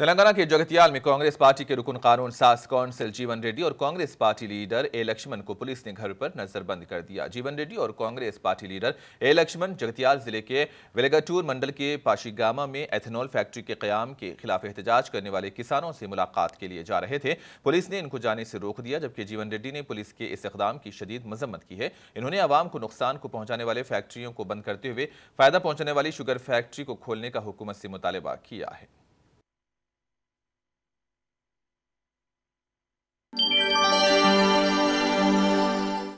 तेलंगाना के जगतियाल में कांग्रेस पार्टी के रुकन कानून सास कौंसिल जीवन रेड्डी और Congress party leader A Laxman को पुलिस ने घर पर नजरबंद कर दिया। जीवन रेड्डी और Congress party leader A Laxman Jagtial ज़िले के वेलेगाटूर मंडल के पाशीगामा में एथेनॉल फैक्ट्री के क्याम के खिलाफ एहतजाज करने वाले किसानों से मुलाकात के लिए जा रहे थे। पुलिस ने इनको जाने से रोक दिया, जबकि जीवन रेड्डी ने पुलिस के इस इकदाम की शदीद मजम्मत की है। इन्होंने आवाम को नुकसान को पहुँचाने वाले फैक्ट्रियों को बंद करते हुए फ़ायदा पहुँचाने वाली शुगर फैक्ट्री को खोलने का हुकूमत से मुतालबा किया है।